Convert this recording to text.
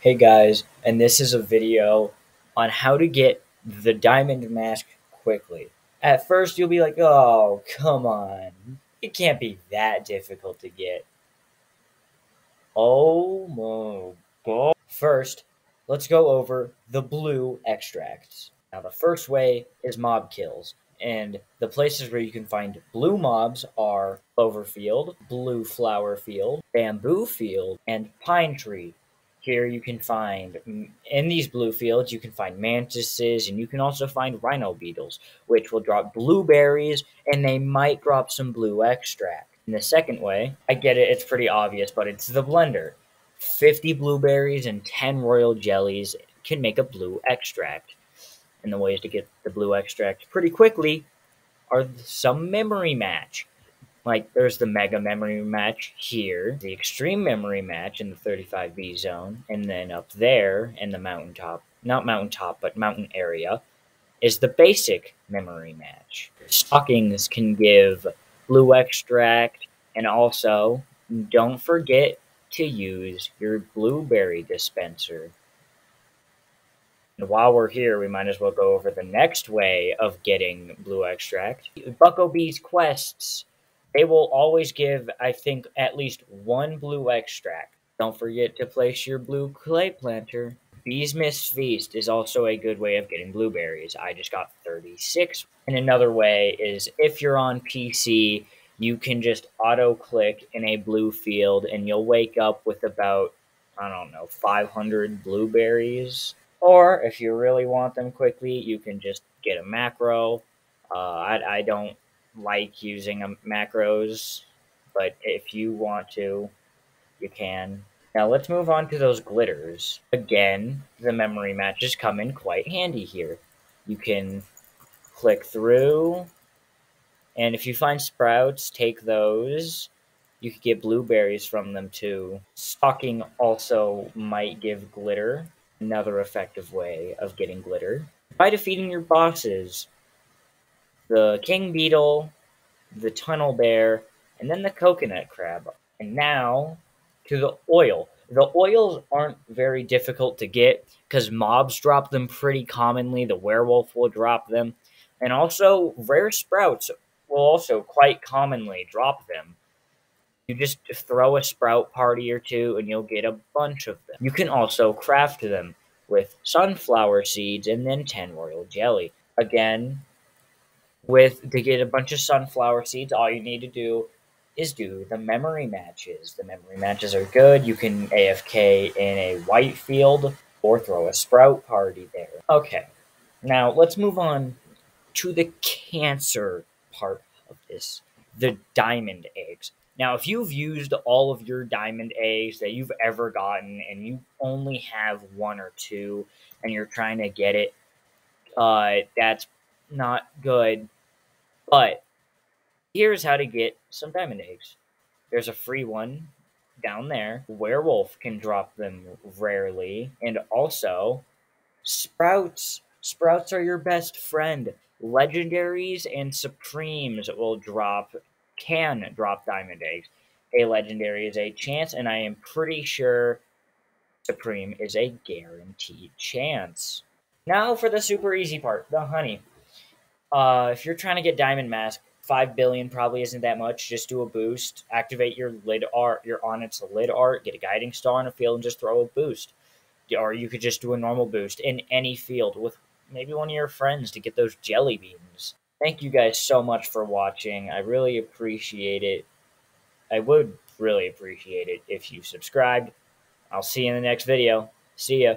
Hey guys, and this is a video on how to get the diamond mask quickly. At first you'll be like, oh, come on. It can't be that difficult to get. Oh my god. First, let's go over the blue extracts. Now the first way is mob kills. And the places where you can find blue mobs are Cloverfield, Blue Flower Field, Bamboo Field, and Pine Tree. Here you can find, mm, in these blue fields, you can find mantises and you can also find rhino beetles, which will drop blueberries and they might drop some blue extract. In the second way, I get it, it's pretty obvious, but it's the blender. 50 blueberries and 10 royal jellies can make a blue extract and the ways to get the blue extract pretty quickly are some memory match. Like there's the mega memory match here, the extreme memory match in the 35B zone, and then up there in the mountaintop, not mountaintop, but mountain area, is the basic memory match. Stockings can give blue extract, and also don't forget to use your blueberry dispenser And while we're here, we might as well go over the next way of getting blue extract. Bucko Bee's quests. They will always give, I think, at least one blue extract. Don't forget to place your blue clay planter. Beesmas Feast is also a good way of getting blueberries. I just got 36. And another way is if you're on PC, you can just auto click in a blue field and you'll wake up with about, I don't know, 500 blueberries or if you really want them quickly, you can just get a macro. Uh, I, I don't like using macros, but if you want to, you can. Now let's move on to those glitters. Again, the memory matches come in quite handy here. You can click through, and if you find sprouts, take those. You could get blueberries from them too. Stocking also might give glitter another effective way of getting glitter by defeating your bosses the king beetle, the tunnel bear, and then the coconut crab. And now to the oil. The oils aren't very difficult to get because mobs drop them pretty commonly. The werewolf will drop them. And also, rare sprouts will also quite commonly drop them. You just throw a sprout party or two and you'll get a bunch of them. You can also craft them with sunflower seeds and then 10 royal jelly. Again, with to get a bunch of sunflower seeds, all you need to do is do the memory matches. The memory matches are good. You can AFK in a white field or throw a sprout party there. Okay, now let's move on to the cancer part of this the diamond eggs. Now, if you've used all of your diamond eggs that you've ever gotten and you only have one or two and you're trying to get it, uh, that's not good. But here's how to get some diamond eggs. There's a free one down there. Werewolf can drop them rarely. And also, sprouts. Sprouts are your best friend. Legendaries and Supremes will drop can drop diamond eggs. A legendary is a chance, and I am pretty sure Supreme is a guaranteed chance. Now for the super easy part, the honey. Uh, if you're trying to get diamond mask, five billion probably isn't that much. Just do a boost, activate your lid art, your Onyx lid art, get a guiding star in a field, and just throw a boost. Or you could just do a normal boost in any field with maybe one of your friends to get those jelly beans. Thank you guys so much for watching. I really appreciate it. I would really appreciate it if you subscribed. I'll see you in the next video. See ya.